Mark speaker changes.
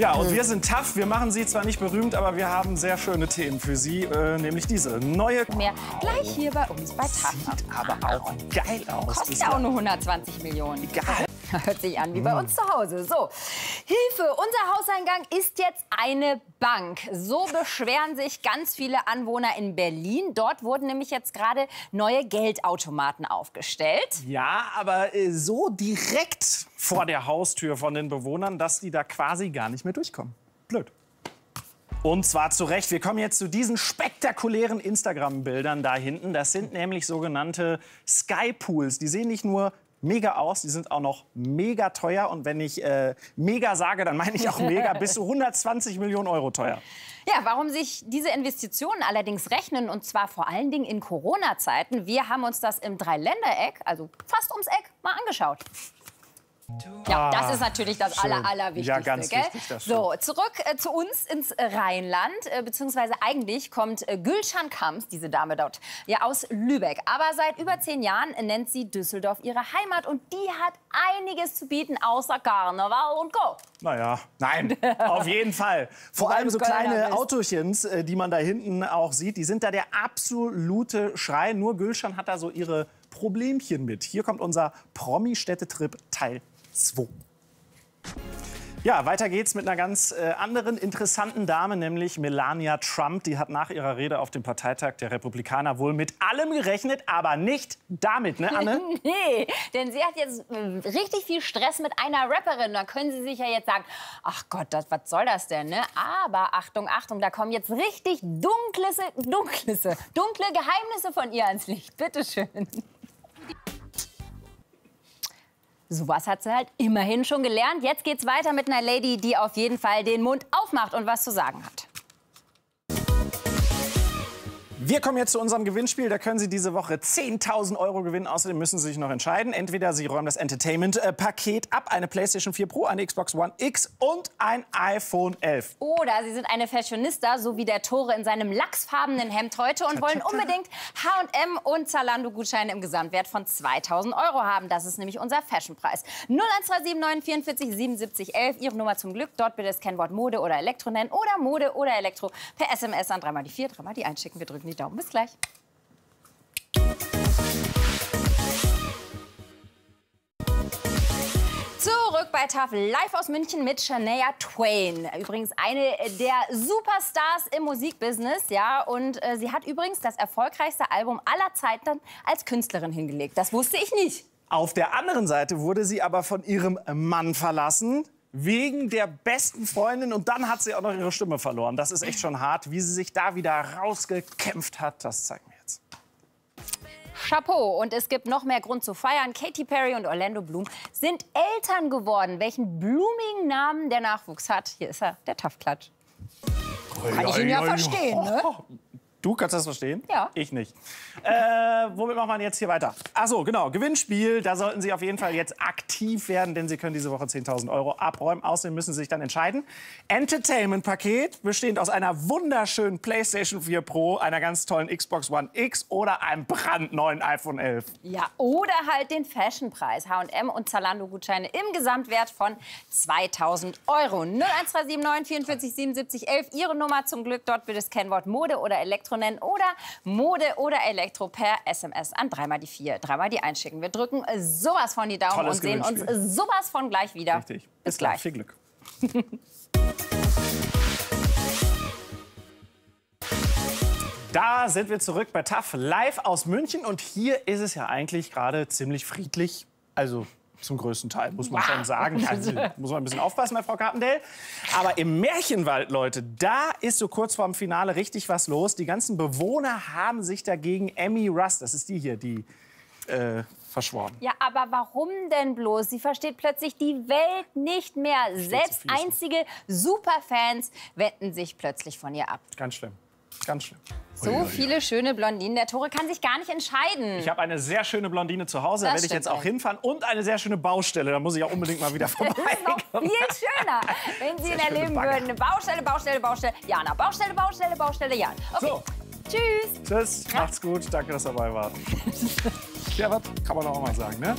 Speaker 1: Ja, und wir sind tough. Wir machen Sie zwar nicht berühmt, aber wir haben sehr schöne Themen für Sie, äh, nämlich diese neue.
Speaker 2: Mehr gleich hier bei uns bei TAF.
Speaker 1: Sieht aber auch geil aus.
Speaker 2: Kostet ja auch nur 120 Millionen.
Speaker 1: Geil.
Speaker 2: Hört sich an wie bei uns zu Hause. So, Hilfe, unser Hauseingang ist jetzt eine Bank. So beschweren sich ganz viele Anwohner in Berlin. Dort wurden nämlich jetzt gerade neue Geldautomaten aufgestellt.
Speaker 1: Ja, aber äh, so direkt vor der Haustür von den Bewohnern, dass die da quasi gar nicht mehr durchkommen. Blöd. Und zwar zu Recht. Wir kommen jetzt zu diesen spektakulären Instagram-Bildern da hinten. Das sind nämlich sogenannte Skypools. Die sehen nicht nur mega aus, die sind auch noch mega teuer. Und wenn ich äh, mega sage, dann meine ich auch mega, bis zu 120 Millionen Euro teuer.
Speaker 2: Ja, warum sich diese Investitionen allerdings rechnen, und zwar vor allen Dingen in Corona-Zeiten, wir haben uns das im Dreiländereck, also fast ums Eck, mal angeschaut. Ja, das ist natürlich das
Speaker 1: schön.
Speaker 2: aller, Allerwichtigste.
Speaker 1: Ja, ganz
Speaker 2: gell?
Speaker 1: wichtig, das
Speaker 2: so, zurück äh, zu uns ins Rheinland, äh, beziehungsweise eigentlich kommt äh, Gülşan Kams, diese Dame dort, ja aus Lübeck. Aber seit über zehn Jahren nennt sie Düsseldorf ihre Heimat und die hat einiges zu bieten außer Karneval und Co.
Speaker 1: Naja, nein, auf jeden Fall. Vor
Speaker 2: Wobei
Speaker 1: allem so kleine. Autochens, äh, die man da hinten auch sieht, die sind da der absolute Schrei. Nur Gülschan hat da so ihre Problemchen mit. Hier kommt unser Promi-Städtetrip Teil 2. Ja, weiter geht's mit einer ganz äh, anderen interessanten Dame, nämlich Melania Trump. Die hat nach ihrer Rede auf dem Parteitag der Republikaner wohl mit allem gerechnet, aber nicht damit, ne, Anne?
Speaker 2: Nee, denn sie hat jetzt äh, richtig viel Stress mit einer Rapperin. Da können Sie sich ja jetzt sagen, ach Gott, das, was soll das denn, ne? Aber Achtung, Achtung, da kommen jetzt richtig dunklese, dunklese, dunkle Geheimnisse von ihr ans Licht. Bitteschön. Sowas hat sie halt immerhin schon gelernt. Jetzt geht's weiter mit einer Lady, die auf jeden Fall den Mund aufmacht und was zu sagen hat.
Speaker 1: Wir kommen jetzt zu unserem Gewinnspiel. Da können Sie diese Woche 10.000 Euro gewinnen. Außerdem müssen Sie sich noch entscheiden. Entweder Sie räumen das Entertainment-Paket ab, eine PlayStation 4 Pro, eine Xbox One X und ein iPhone 11.
Speaker 2: Oder Sie sind eine Fashionista, so wie der Tore in seinem lachsfarbenen Hemd heute und wollen unbedingt H&M und Zalando-Gutscheine im Gesamtwert von 2000 Euro haben. Das ist nämlich unser Fashionpreis. 01379 44 77 11, Ihre Nummer zum Glück. Dort bitte das Kennwort Mode oder Elektro nennen oder Mode oder Elektro per SMS an dreimal die 4, dreimal die 1 schicken. Wir drücken die Daumen. Bis gleich. Zurück bei Tafel, live aus München mit Shania Twain. Übrigens eine der Superstars im Musikbusiness, ja. Und äh, sie hat übrigens das erfolgreichste Album aller Zeiten als Künstlerin hingelegt. Das wusste ich nicht.
Speaker 1: Auf der anderen Seite wurde sie aber von ihrem Mann verlassen. Wegen der besten Freundin und dann hat sie auch noch ihre Stimme verloren. Das ist echt schon hart. Wie sie sich da wieder rausgekämpft hat, das zeigt mir jetzt.
Speaker 2: Chapeau. Und es gibt noch mehr Grund zu feiern. Katy Perry und Orlando Bloom sind Eltern geworden. Welchen blumigen Namen der Nachwuchs hat. Hier ist er, der Taftklatsch. Kann ich ihn ja verstehen, ne?
Speaker 1: Du kannst das verstehen?
Speaker 2: Ja.
Speaker 1: Ich nicht. Äh, womit machen wir jetzt hier weiter? Ach so, genau, Gewinnspiel. Da sollten Sie auf jeden Fall jetzt aktiv werden, denn Sie können diese Woche 10.000 Euro abräumen. Außerdem müssen Sie sich dann entscheiden. Entertainment-Paket, bestehend aus einer wunderschönen PlayStation 4 Pro, einer ganz tollen Xbox One X oder einem brandneuen iPhone 11.
Speaker 2: Ja, oder halt den Fashionpreis. H&M und Zalando-Gutscheine im Gesamtwert von 2000 Euro. 01379 44 77 11. Ihre Nummer zum Glück. Dort bitte das Kennwort Mode oder Elektro nennen. Oder Mode oder Elektro per SMS an dreimal die 4, dreimal die 1 schicken. Wir drücken sowas von die Daumen
Speaker 1: Tolles
Speaker 2: und sehen uns
Speaker 1: Gewinnspiel.
Speaker 2: sowas von gleich wieder.
Speaker 1: Richtig.
Speaker 2: Bis gleich.
Speaker 1: Viel Glück. Da sind wir zurück bei TAF live aus München und hier ist es ja eigentlich gerade ziemlich friedlich. Also zum größten Teil, muss man schon sagen. Also, muss man ein bisschen aufpassen bei Frau Carpendale. Aber im Märchenwald, Leute, da ist so kurz vorm Finale richtig was los. Die ganzen Bewohner haben sich dagegen Emmy Rust, das ist die hier, die äh, verschworen.
Speaker 2: Ja, aber warum denn bloß? Sie versteht plötzlich die Welt nicht mehr. Selbst einzige Superfans wenden sich plötzlich von ihr ab.
Speaker 1: Ganz schlimm. Ganz schlimm.
Speaker 2: So viele schöne Blondinen. Der Tore kann sich gar nicht entscheiden.
Speaker 1: Ich habe eine sehr schöne Blondine zu Hause, da werde ich jetzt auch hinfahren. Und eine sehr schöne Baustelle, da muss ich auch unbedingt mal wieder vorbei.
Speaker 2: Das ist noch viel schöner, wenn Sie ihn erleben
Speaker 1: Bagger.
Speaker 2: würden. Eine Baustelle, Baustelle, Baustelle, Jana. Baustelle, Baustelle, Baustelle, Jan. Okay.
Speaker 1: So.
Speaker 2: Tschüss.
Speaker 1: Tschüss, macht's gut, danke, dass ihr dabei wart. ja, was kann man auch mal sagen, ne?